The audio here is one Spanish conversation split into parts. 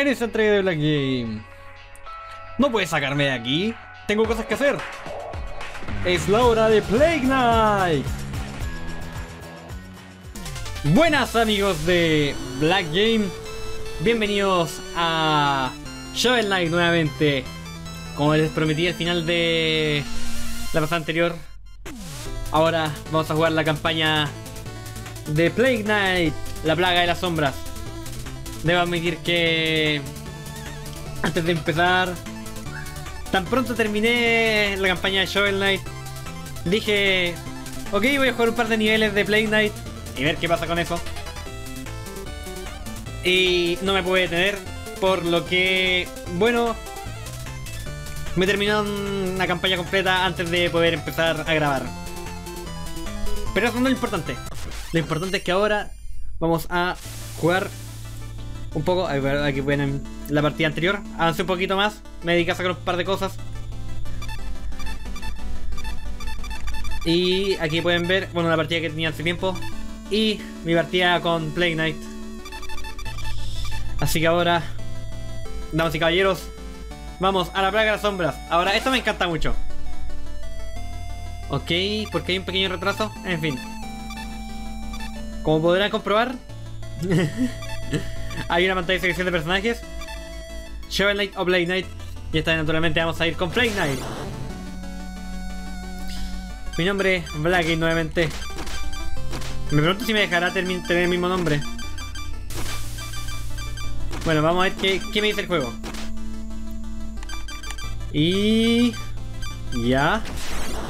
en esta entrega de Black Game. No puedes sacarme de aquí. Tengo cosas que hacer. Es la hora de Plague Night. Buenas amigos de Black Game. Bienvenidos a Shovel Knight nuevamente. Como les prometí al final de la pasada anterior. Ahora vamos a jugar la campaña de Plague Knight, la plaga de las sombras. Debo admitir que antes de empezar, tan pronto terminé la campaña de Shovel Knight, dije, ok, voy a jugar un par de niveles de Plague Knight y ver qué pasa con eso. Y no me pude detener, por lo que, bueno, me terminó una campaña completa antes de poder empezar a grabar. Pero eso no es lo importante. Lo importante es que ahora vamos a jugar un poco. Aquí ven la partida anterior. Avancé un poquito más. Me dediqué a sacar un par de cosas. Y aquí pueden ver, bueno, la partida que tenía hace tiempo. Y mi partida con Play Night. Así que ahora, damas y caballeros, vamos a la plaga de las sombras. Ahora, esto me encanta mucho. Ok, porque hay un pequeño retraso. En fin. Como podrán comprobar, hay una pantalla de selección de personajes. Shovel Knight o Blade Knight. Y esta vez naturalmente vamos a ir con Blade Knight. Mi nombre es Blacky nuevamente. Me pregunto si me dejará tener el mismo nombre. Bueno, vamos a ver qué, qué me dice el juego. Y... Ya.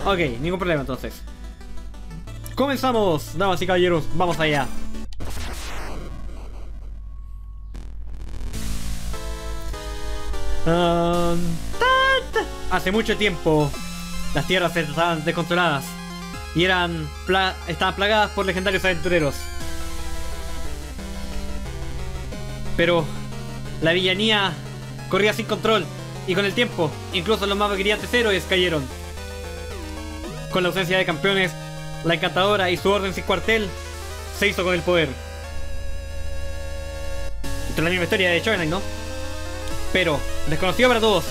Ok, ningún problema entonces. Comenzamos, damas y caballeros, vamos allá. Hace mucho tiempo, las tierras estaban descontroladas y eran estaban plagadas por legendarios aventureros. Pero la villanía corría sin control y con el tiempo, incluso los más brillantes héroes cayeron. Con la ausencia de campeones, la encantadora y su orden sin cuartel se hizo con el poder. Esta es la misma historia de Shovel ¿no? Pero, desconocido para todos,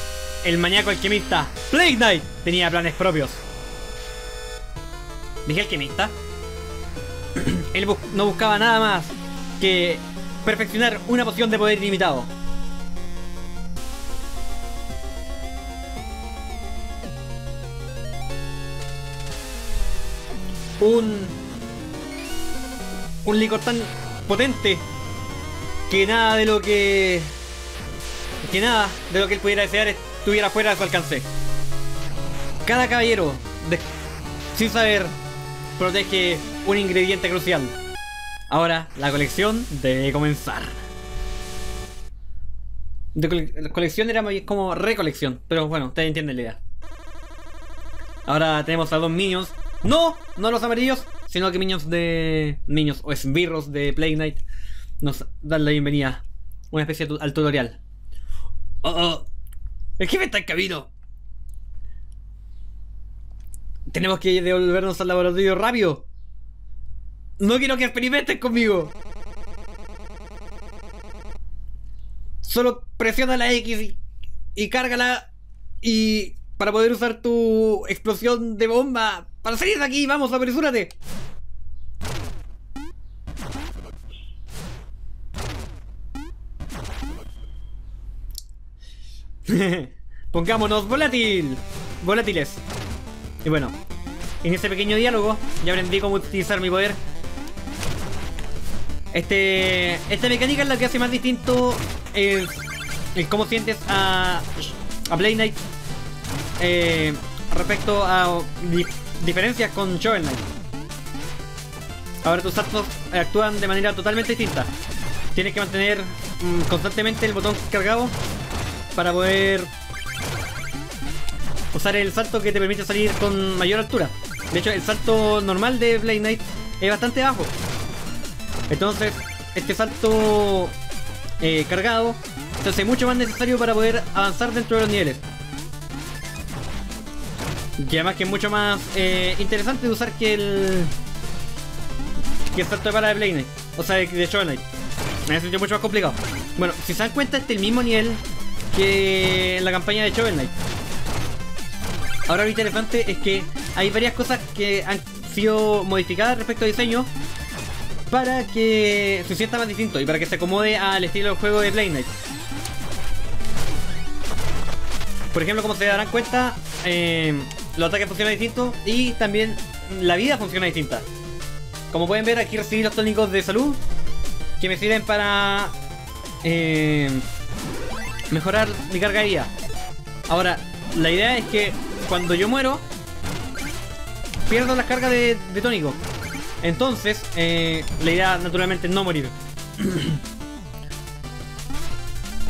el maníaco alquimista Plague Knight tenía planes propios. ¿Dije alquimista? Él no buscaba nada más que perfeccionar una poción de poder ilimitado. un un licor tan potente que nada de lo que que nada de lo que él pudiera desear estuviera fuera de su alcance. Cada caballero, sin saber, protege un ingrediente crucial. Ahora la colección debe comenzar. la colección era como recolección, pero bueno, ustedes entienden la idea. Ahora tenemos a dos minions no, no los amarillos, sino que niños de. niños o esbirros de Plague Knight nos dan la bienvenida. Una especie al tutorial. Oh, oh. El jefe está en camino. Tenemos que devolvernos al laboratorio rápido. No quiero que experimenten conmigo. Solo presiona la X y, y cárgala y para poder usar tu explosión de bomba para salir de aquí, vamos, apresúrate. Pongámonos volátil. Volátiles. Y bueno, en ese pequeño diálogo ya aprendí cómo utilizar mi poder. Este, esta mecánica es la que hace más distinto el, cómo sientes a, a Blade Knight eh, respecto a diferencias con Shovel Knight. Ahora tus saltos actúan de manera totalmente distinta. Tienes que mantener mm, constantemente el botón cargado para poder usar el salto que te permite salir con mayor altura. De hecho, el salto normal de Blade Knight es bastante bajo. Entonces, este salto eh, cargado se hace mucho más necesario para poder avanzar dentro de los niveles. Y además que es mucho más eh, interesante de usar que el. que el salto de bala de Blade O sea, de, de Shovel Knight. Me ha sentido mucho más complicado. Bueno, si se dan cuenta, este es el mismo nivel que la campaña de Shovel Knight. Ahora lo interesante es que hay varias cosas que han sido modificadas respecto al diseño para que se sienta más distinto y para que se acomode al estilo del juego de Play Knight. Por ejemplo, como se darán cuenta, eh, los ataques funcionan distintos y también la vida funciona distinta. Como pueden ver, aquí recibí los tónicos de salud que me sirven para eh, mejorar mi carga de vida. Ahora, la idea es que cuando yo muero, pierdo las cargas de, tónico. Entonces, eh, la idea naturalmente es no morir.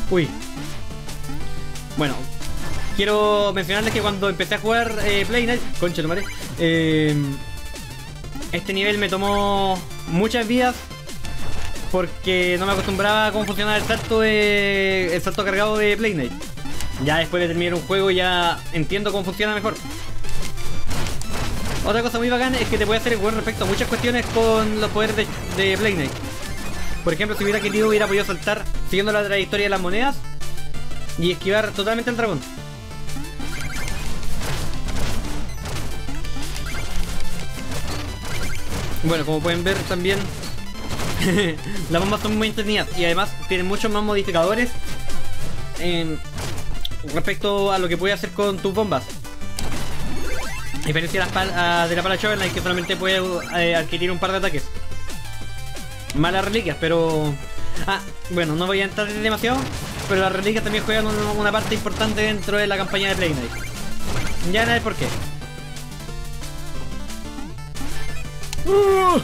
Uy. Bueno, quiero mencionarles que cuando empecé a jugar eh, Play Night, concha madre, eh, este nivel me tomó muchas vidas porque no me acostumbraba a cómo funcionaba el salto de, el salto cargado de Play Night. Ya después de terminar un juego ya entiendo cómo funciona mejor. Otra cosa muy bacana es que te puede hacer igual respecto a muchas cuestiones con los poderes de, de Play Knight. Por ejemplo, si hubiera querido hubiera podido saltar siguiendo la trayectoria de las monedas y esquivar totalmente al dragón. Bueno, como pueden ver también las bombas son muy entretenidas y además tienen muchos más modificadores respecto a lo que puede hacer con tus bombas. Diferencia de la, de la pala Shovel Knight que solamente puede eh, adquirir un par de ataques. Malas reliquias, pero... Ah, bueno, no voy a entrar demasiado, pero las reliquias también juegan una parte importante dentro de la campaña de Play Knight. Ya nada por qué. ¡Uh!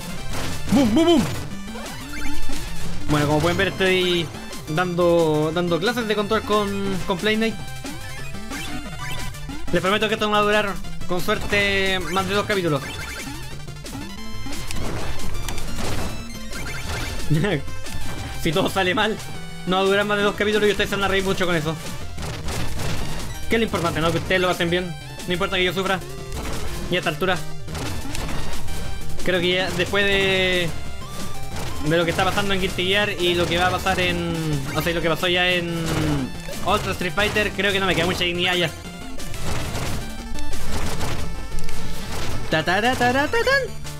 ¡Bum, bum, bum! Bueno, como pueden ver estoy dando dando clases de control con, con Play Knight. Les prometo que esto va a durar, con suerte, más de dos capítulos. si todo sale mal, no va a durar más de dos capítulos y ustedes se van a reír mucho con eso. ¿Qué es lo importante? ¿No? Que ustedes lo hacen bien. No importa que yo sufra. Y a esta altura. Creo que ya después de de lo que está pasando en Guilty Gear y lo que va a pasar en. O sea, lo que pasó ya en. Ultra Street Fighter, creo que no me queda mucha dignidad ya.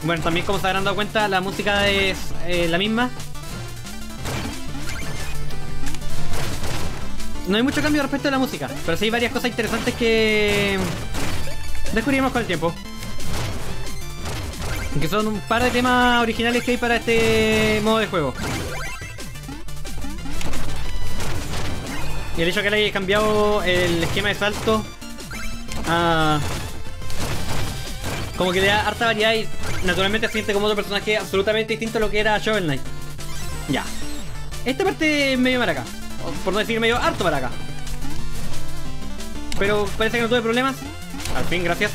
Bueno, también como se habrán dado cuenta, la música es eh, la misma. No hay mucho cambio respecto a la música, pero sí hay varias cosas interesantes que descubrimos con el tiempo. Que son un par de temas originales que hay para este modo de juego. Y el hecho que le haya cambiado el esquema de salto a... Como que le da harta variedad y naturalmente se siente como otro personaje absolutamente distinto a lo que era Shovel Knight. Ya. Esta parte es medio maraca. Por no decir medio harto maraca. Pero parece que no tuve problemas. Al fin, gracias.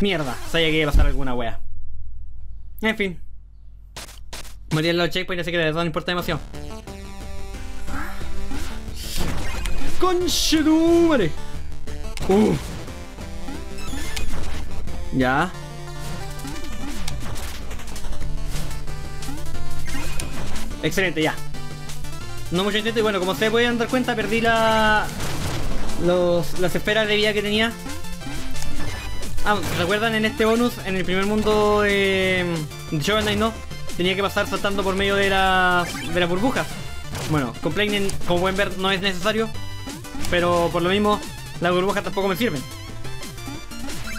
Mierda, sabía que iba a pasar alguna wea. En fin. Morir en los checkpoints, así que de verdad no importa demasiado. ¡Conchedumare! Uh. Ya. Excelente, ya. No mucho intento y bueno, como se pueden dar cuenta, perdí la... Los, las esferas de vida que tenía Ah, ¿recuerdan en este bonus, en el primer mundo de, Shovel Knight no? Tenía que pasar saltando por medio de las, de las burbujas. Bueno, con Plane, como pueden ver, no es necesario. Pero por lo mismo, las burbujas tampoco me sirven.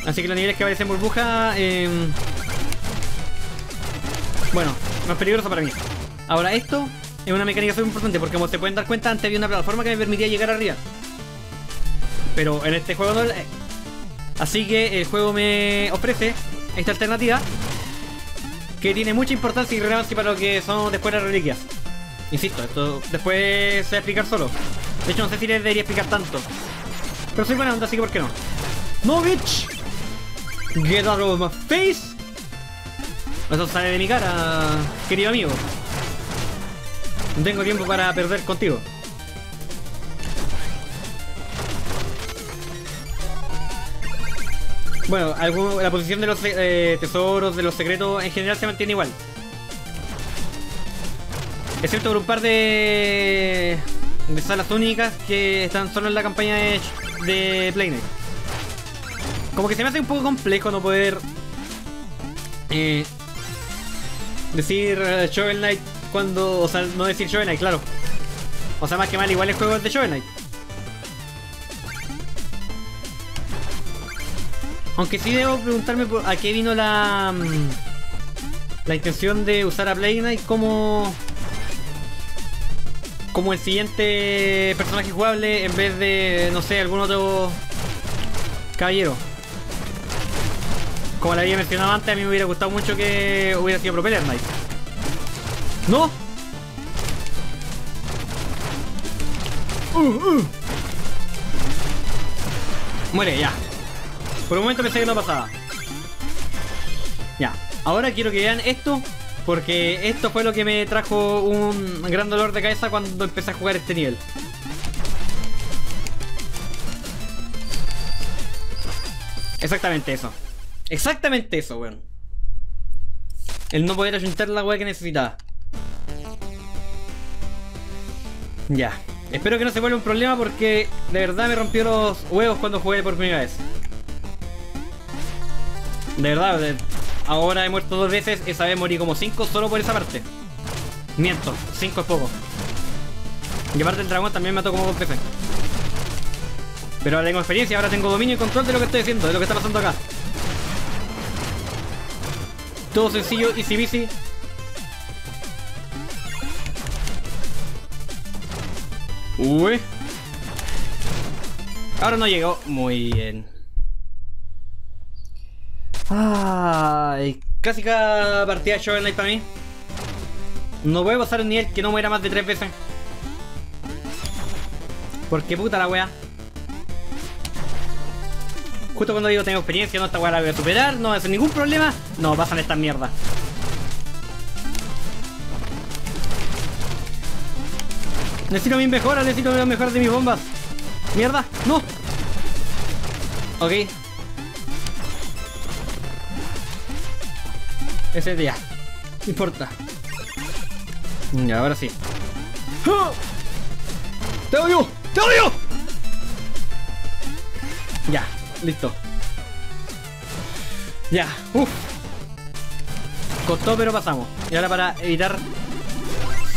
Así que los niveles que aparecen en burbuja... Em, bueno, más peligroso para mí. Ahora esto es una mecánica muy importante porque como se pueden dar cuenta antes había una plataforma que me permitía llegar arriba. Pero en este juego no, Así que el juego me ofrece esta alternativa que tiene mucha importancia y relevancia para lo que son después las reliquias. Insisto, esto después se va a explicar solo. De hecho, no sé si les debería explicar tanto. Pero soy buena onda, así que ¿por qué no? ¡No, bitch! ¡Get out of my face! Eso sale de mi cara, querido amigo. No tengo tiempo para perder contigo. Bueno, la posición de los eh, tesoros, de los secretos, en general se mantiene igual. Excepto por un par de, de salas únicas que están solo en la campaña de, de Playnate. Como que se me hace un poco complejo no poder eh, decir uh, Shovel Knight cuando. O sea, no decir Shovel Knight, claro. O sea, más que mal, igual el juego es de Shovel Knight. Aunque sí debo preguntarme por a qué vino la. mm, La intención de usar a Play Knight como. Como el siguiente personaje jugable en vez de, no sé, algún otro caballero. Como le había mencionado antes, a mí me hubiera gustado mucho que hubiera sido Propeller Knight. ¡No! Uh, uh. Muere, ya. Por un momento pensé que no pasaba. Ya. Ahora quiero que vean esto. Porque esto fue lo que me trajo un gran dolor de cabeza cuando empecé a jugar este nivel. Exactamente eso. Exactamente eso, weón. El no poder ayuntar la weá que necesitaba. Ya. Espero que no se vuelva un problema porque de verdad me rompió los huevos cuando jugué por primera vez. De verdad, ahora he muerto dos veces, esa vez morí como cinco solo por esa parte. Miento, cinco es poco. Y aparte el dragón también me mató como dos veces. Pero ahora tengo experiencia, ahora tengo dominio y control de lo que estoy haciendo, de lo que está pasando acá. Todo sencillo, easy busy. Uy. Ahora no llegó. Muy bien. Ay, casi cada partida de Shovel Knight para mí. No voy a pasar un nivel que no muera más de tres veces. Porque puta la wea. Justo cuando digo tengo experiencia, no esta wea la voy a superar, no ser ningún problema. No, pasan estas mierdas. Necesito mis mejoras, necesito las mejoras de mis bombas. Mierda, no. Ok. Ese día. No importa. Ya, ahora sí. ¡Ah! ¡Te odio! ¡Te odio! Ya, listo. Ya, uff. Costó pero pasamos. Y ahora para evitar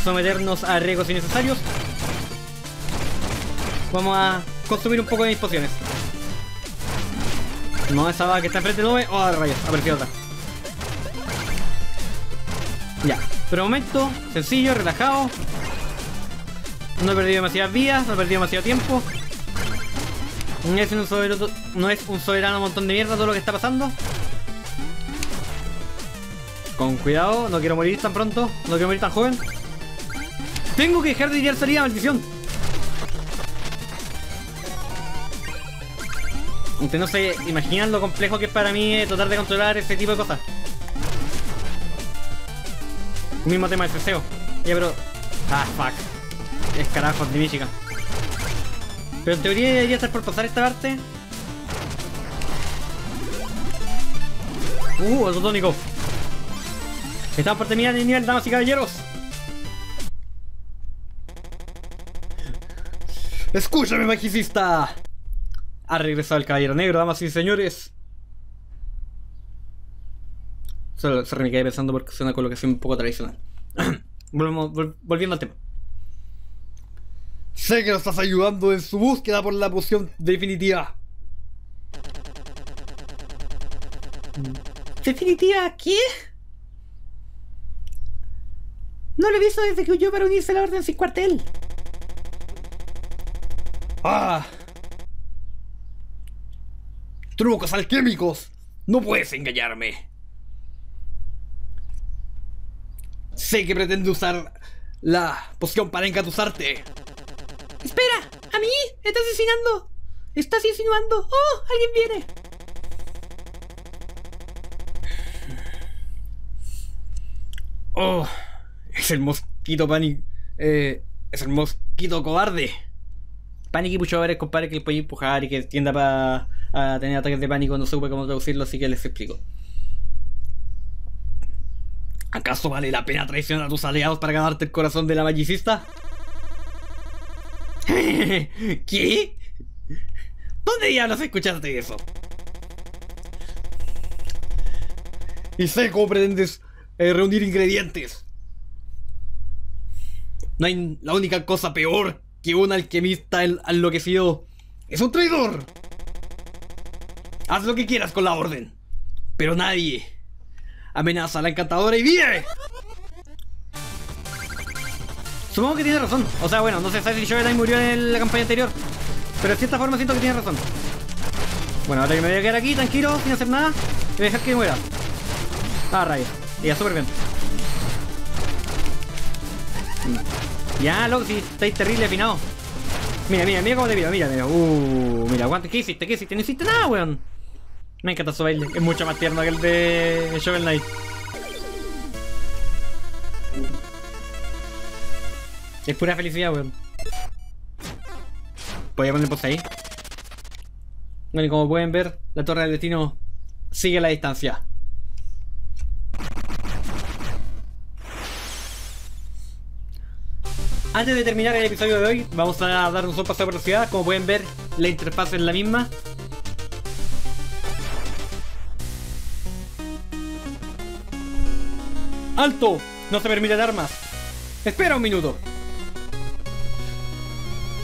someternos a riesgos innecesarios, vamos a consumir un poco de mis pociones. No, esa va que está enfrente no ve. Oh, rayos, apareció otra. Ya, pero momento, sencillo, relajado. No he perdido demasiadas vías, no he perdido demasiado tiempo. No es, un soberano, no es un soberano montón de mierda todo lo que está pasando. Con cuidado, no quiero morir tan pronto, no quiero morir tan joven. Tengo que dejar de tirar salida, maldición. Ustedes no se imaginan lo complejo que es para mí eh, tratar de controlar ese tipo de cosas. Mismo tema del ceseo. Ya, pero. Ah, fuck. Es carajo, de Michigan. Pero en teoría debería estar por pasar esta parte. Uh, autotónico. Estamos por terminar el nivel, damas y caballeros. Escúchame, magicista. Ha regresado el caballero negro, damas y señores. Solo se me quedé pensando porque es una colocación un poco tradicional. Volvemos- vol- volviendo al tema. Sé que lo estás ayudando en su búsqueda por la poción definitiva. ¿Definitiva qué? No lo he visto desde que huyó para unirse a la orden sin cuartel. ¡Ah! ¡Trucos alquímicos! ¡No puedes engañarme! Sé que pretende usar la poción para engatusarte. ¡Espera! ¿A mí? ¿Estás insinuando? ¿Estás insinuando? ¡Oh! ¡Alguien viene! ¡Oh! Es el mosquito Panic. Eh, es el mosquito cobarde. Panic y el compadre que le puede empujar y que tienda para a tener ataques de pánico. No supe cómo traducirlo, así que les explico. ¿Acaso vale la pena traicionar a tus aliados para ganarte el corazón de la magicista? ¿Qué? ¿Dónde diablos escuchaste eso? Y sé cómo pretendes eh, reunir ingredientes. No hay la única cosa peor que un alquimista enloquecido. Es un traidor. Haz lo que quieras con la orden. Pero nadie amenaza a la encantadora y vive. Supongo que tiene razón. O sea, bueno, no sé si Shovel murió en la campaña anterior. Pero de cierta forma siento que tiene razón. Bueno, ahora que me voy a quedar aquí, tranquilo, sin hacer nada. Y voy a dejar que muera. Ah, rayos. Ya, súper bien. Ya, loco, si estáis terrible afinado. Mira, mira, mira cómo te vio, mira, mira. Uh, mira, aguante. ¿Qué hiciste? ¿Qué hiciste? No hiciste nada, weón. Me encanta su baile. Es mucho más tierno que el de Shovel Knight. Es pura felicidad, weón. Podría poner post ahí. Bueno, y como pueden ver, la torre del destino sigue la distancia. Antes de terminar el episodio de hoy, vamos a dar un paso de velocidad. Como pueden ver, la interfaz es la misma. ¡Alto! No se permiten armas. Espera un minuto.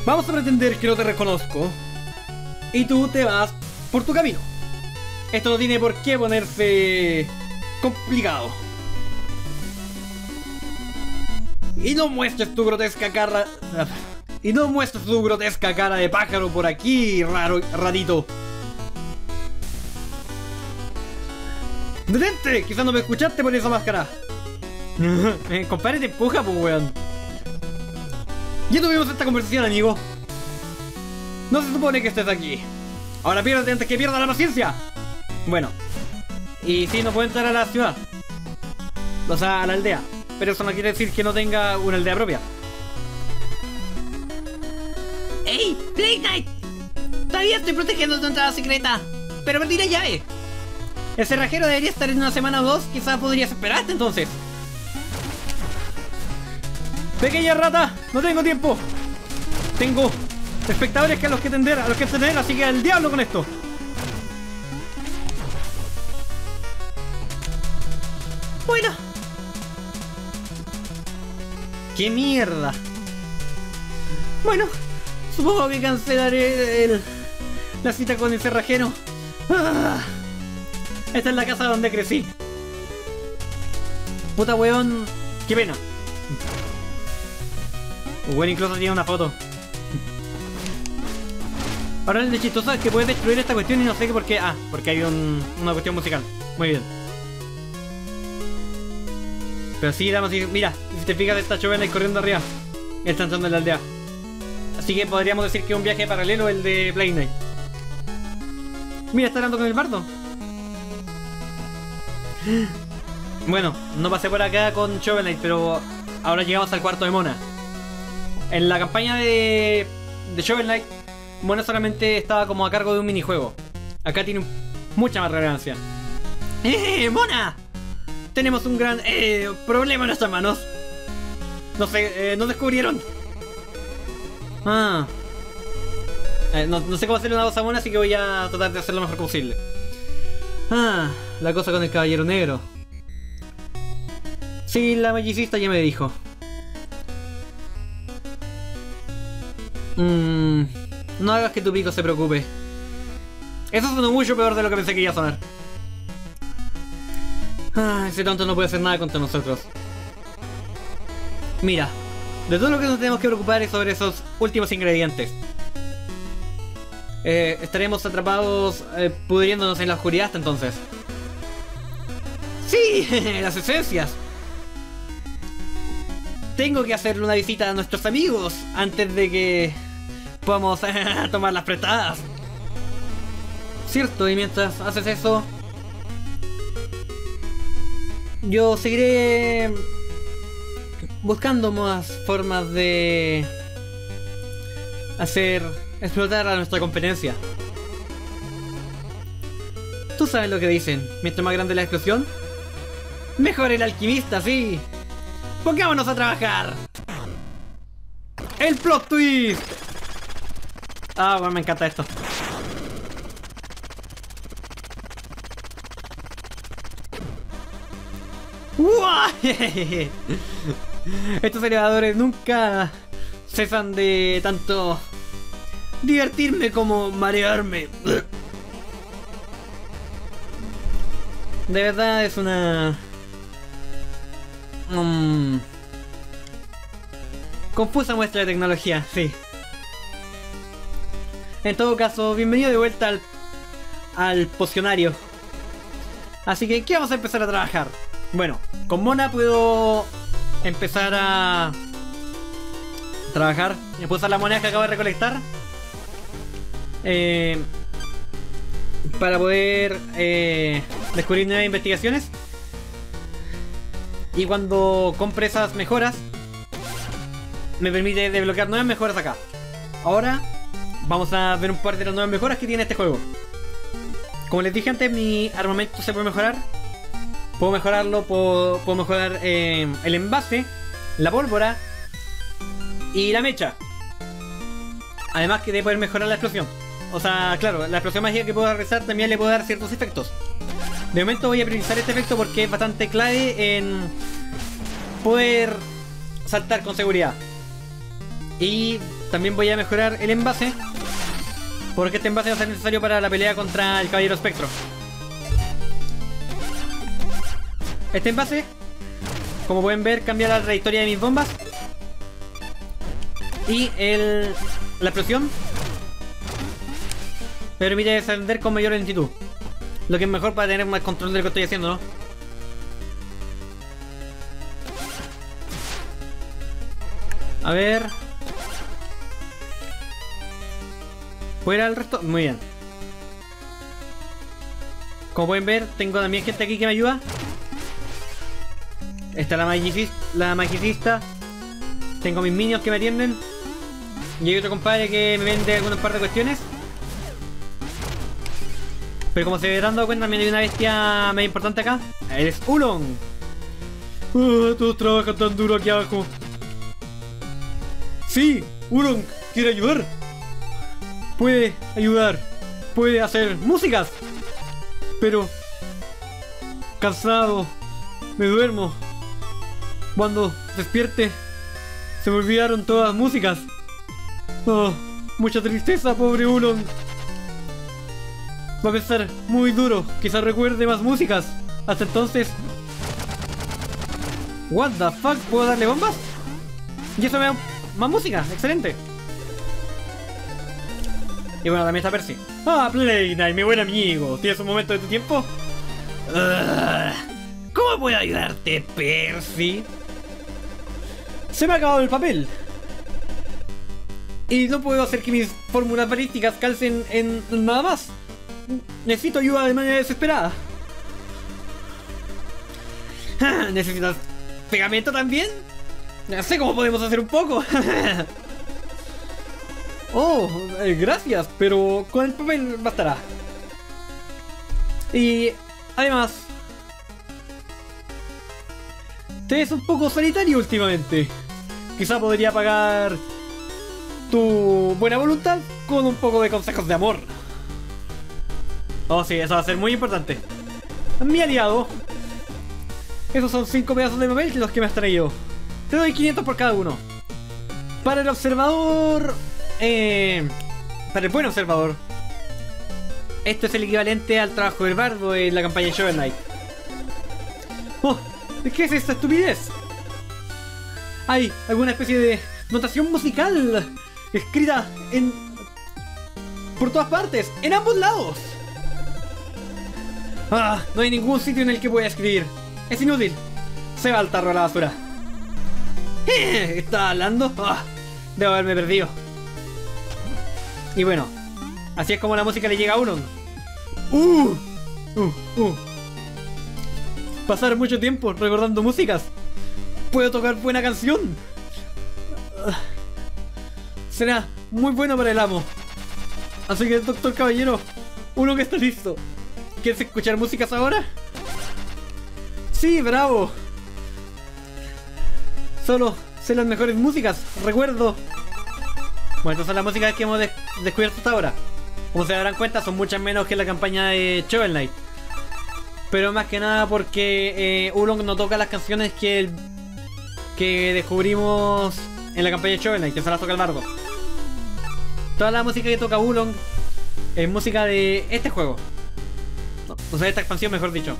Vamos a pretender que no te reconozco. Y tú te vas por tu camino. Esto no tiene por qué ponerse complicado. Y no muestres tu grotesca cara. Y no muestres tu grotesca cara de pájaro por aquí, raro, rarito. ¡Detente! Quizás no me escuchaste por esa máscara. eh, compadre, te empuja, pues, weón. Ya tuvimos esta conversación, amigo. No se supone que estés aquí. Ahora piérdete antes que pierda la paciencia. Bueno. Y si no puedo entrar a la ciudad. O sea, a la aldea. Pero eso no quiere decir que no tenga una aldea propia. ¡Ey! Todavía estoy protegiendo tu entrada secreta. Pero perdí la llave. El cerrajero debería estar en una semana o dos. Quizás podrías esperarte entonces. Pequeña rata, no tengo tiempo. Tengo espectadores que a los que atender, a los que atender, así que al diablo con esto. Bueno. ¡Qué mierda! Bueno, supongo que cancelaré el, la cita con el cerrajero. Ah, esta es la casa donde crecí. Puta weón, qué pena. Bueno, incluso tiene una foto. Ahora el de chistoso es que puedes destruir esta cuestión y no sé qué por qué. Ah, porque hay un, una cuestión musical. Muy bien. Pero sí, damas y mira, si te fijas está y corriendo arriba. Está entrando en la aldea. Así que podríamos decir que es un viaje paralelo el de Play Night. Mira, está hablando con el bardo. Bueno, no pasé por acá con Shovel Knight, pero ahora llegamos al cuarto de Mona. En la campaña de, de Shovel Knight, Mona solamente estaba como a cargo de un minijuego. Acá tiene mucha más relevancia. ¡Eh, Mona! Tenemos un gran eh, problema en nuestras manos. No sé, eh, nos descubrieron. Ah. Eh, no, sé cómo hacerle una voz a Mona, así que voy a tratar de hacerlo lo mejor posible. Ah, la cosa con el caballero negro. Sí, la magicista ya me dijo. Mmm. No hagas que tu pico se preocupe. Eso sonó mucho peor de lo que pensé que iba a sonar. Ah, ese tonto no puede hacer nada contra nosotros. Mira, de todo lo que nos tenemos que preocupar es sobre esos últimos ingredientes. Eh, estaremos atrapados eh, pudriéndonos en la oscuridad hasta entonces. ¡Sí! ¡Las esencias! Tengo que hacerle una visita a nuestros amigos antes de que podamos tomar las prestadas. Cierto, y mientras haces eso, yo seguiré buscando más formas de hacer explotar a nuestra competencia. Tú sabes lo que dicen, mientras más grande la explosión, Mejor el alquimista, sí. Pongámonos a trabajar. El plot twist. Ah, bueno, me encanta esto. Estos elevadores nunca cesan de tanto divertirme como marearme. De verdad es una... mm, confusa muestra de tecnología, sí. En todo caso, bienvenido de vuelta al, al pocionario. Así que, ¿qué vamos a empezar a trabajar? Bueno, con Mona puedo empezar a trabajar. Puedo usar la moneda que acabo de recolectar. Eh, para poder eh, descubrir nuevas investigaciones. Y cuando compre esas mejoras, me permite desbloquear nuevas mejoras acá. Ahora vamos a ver un par de las nuevas mejoras que tiene este juego. Como les dije antes, mi armamento se puede mejorar. Puedo mejorarlo, puedo, puedo mejorar eh, el envase, la pólvora y la mecha. Además que de poder mejorar la explosión. O sea, claro, la explosión mágica que puedo realizar también le puedo dar ciertos efectos. De momento voy a priorizar este efecto porque es bastante clave en poder saltar con seguridad. Y también voy a mejorar el envase. Porque este envase va a ser necesario para la pelea contra el Caballero Espectro. Este envase, como pueden ver, cambia la trayectoria de mis bombas. Y el, la explosión permite descender con mayor lentitud. Lo que es mejor para tener más control de lo que estoy haciendo, ¿no? A ver. ¿Fuera el resto? Muy bien. Como pueden ver, tengo también gente aquí que me ayuda. Está la magicista, la magicista. Tengo mis minions que me atienden. Y hay otro compadre que me vende algunas par de cuestiones. Pero como se habrán dado cuenta, también hay una bestia más importante acá. Él es Ulon. Ah, todos trabajan tan duro aquí abajo. Sí, Ulon quiere ayudar. Puede ayudar. Puede hacer músicas. Pero... Cansado. Me duermo. Cuando despierte, se me olvidaron todas las músicas. Oh, mucha tristeza, pobre Ulon. Va a pensar muy duro. Quizás recuerde más músicas. Hasta entonces. What the fuck? ¿Puedo darle bombas? Y eso me da más música. Excelente. Y bueno, también está Percy. Ah, Playnite, mi buen amigo. ¿Tienes un momento de tu tiempo? Ah, ¿Cómo puedo ayudarte, Percy? Se me ha acabado el papel. Y no puedo hacer que mis fórmulas balísticas calcen en nada más. Necesito ayuda de manera desesperada. Ah, ¿Necesitas pegamento también? No sé cómo podemos hacer un poco. oh, eh, gracias, pero con el papel bastará. Y además, te ves un poco solitario últimamente. Quizá podría pagar tu buena voluntad con un poco de consejos de amor. Oh, sí, eso va a ser muy importante. Mi aliado. Esos son 5 pedazos de papel los que me has traído. Te doy 500 por cada uno. Para el observador... Eh, para el buen observador. Esto es el equivalente al trabajo del bardo en la campaña Shovel Knight. Oh, ¿qué es esta estupidez? Hay alguna especie de notación musical escrita en... Por todas partes, en ambos lados. Ah, no hay ningún sitio en el que pueda escribir. Es inútil. Se va al tarro a la basura. Eh, ¿Está hablando? Ah, debo haberme perdido. Y bueno, así es como la música le llega a uno. Uh, uh, uh. Pasar mucho tiempo recordando músicas. Puedo tocar buena canción. Ah, será muy bueno para el amo. Así que, doctor caballero, uno que está listo. ¿Quieres escuchar músicas ahora? Sí, bravo. Solo sé las mejores músicas, recuerdo. Bueno, son las músicas que hemos descubierto hasta ahora. Como se darán cuenta, son muchas menos que la campaña de Shovel Knight. Pero más que nada porque eh, Ulong no toca las canciones que, que descubrimos en la campaña de Shovel Knight, que se las toca el bardo. Toda la música que toca Ulong es música de este juego. o sea, esta expansión, mejor dicho.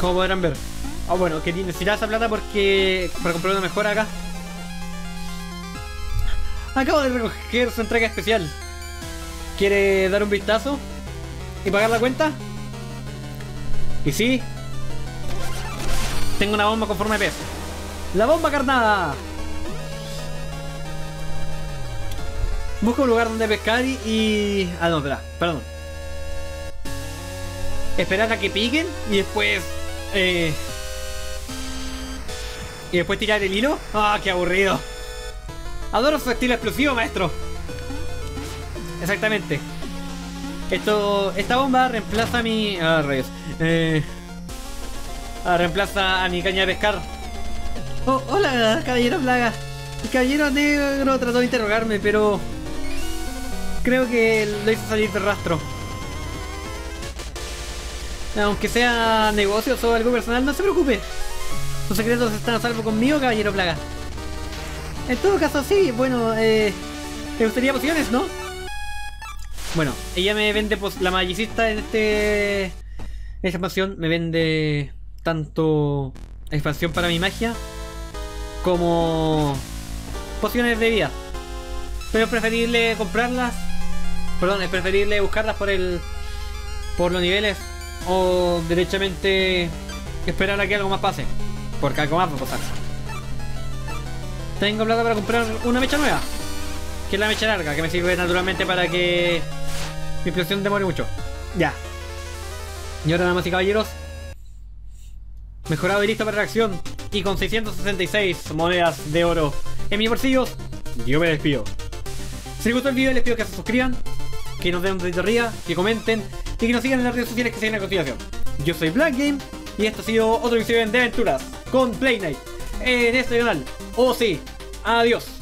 Como podrán ver. Ah, bueno, que necesitas esa plata porque. para comprar una mejora acá. Acabo de recoger su entrega especial. ¿Quiere dar un vistazo? ¿Y pagar la cuenta? Y sí. Tengo una bomba con forma. ¡La bomba carnada! Busca un lugar donde pescar y... Ah, no, espera, perdón. Esperar a que piquen y después eh... ¿Y después tirar el hilo? ¡Ah, qué aburrido! Adoro su estilo explosivo, maestro. Exactamente. Esto, esta bomba reemplaza a mi... Ah, rayos. Eh, ah, reemplaza a mi caña de pescar. Oh, hola, caballero plaga. El caballero negro trató de interrogarme, pero... Creo que lo hizo salir del rastro. Aunque sea negocios o algo personal, no se preocupe. Sus secretos están a salvo conmigo, caballero plaga. En todo caso, sí, bueno, eh, ¿te gustaría pociones, no? Bueno, ella me vende, la magicista en este... Esta expansión me vende tanto expansión para mi magia como pociones de vida. Pero es preferible comprarlas, perdón, es preferible buscarlas por el por los niveles o derechamente esperar a que algo más pase. Porque algo más va a pasar. Tengo plata para comprar una mecha nueva. Que es la mecha larga, que me sirve naturalmente para que mi explosión demore mucho. Ya. Y ahora, damas y caballeros. Mejorado y listo para reacción. Y con 666 monedas de oro en mis bolsillos, yo me despido. Si les gustó el video, les pido que se suscriban, que nos den un dedito arriba, que comenten y que nos sigan en las redes sociales que se vienen a continuación. Yo soy Black Game y esto ha sido otro episodio de aventuras con Play Night en este canal. Oh sí, adiós.